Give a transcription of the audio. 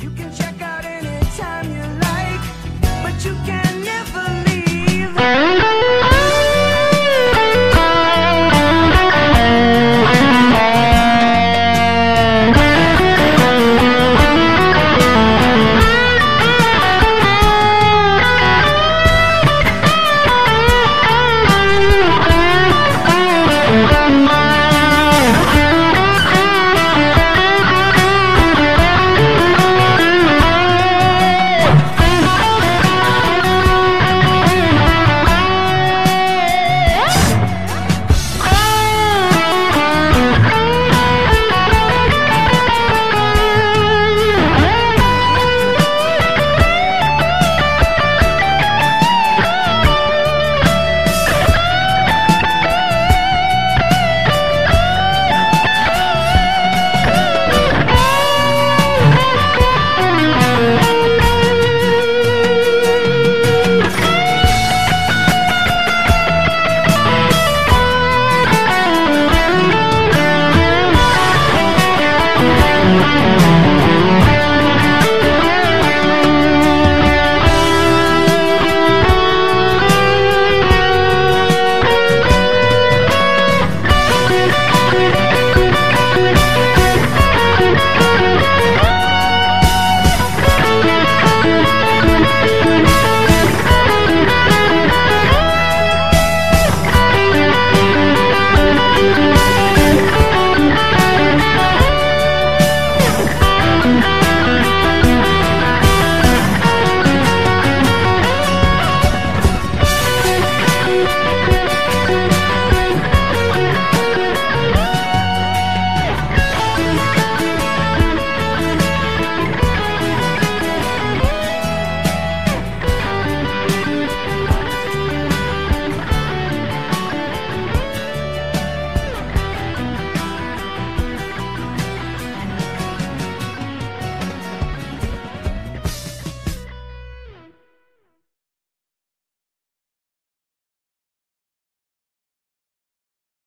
You can check out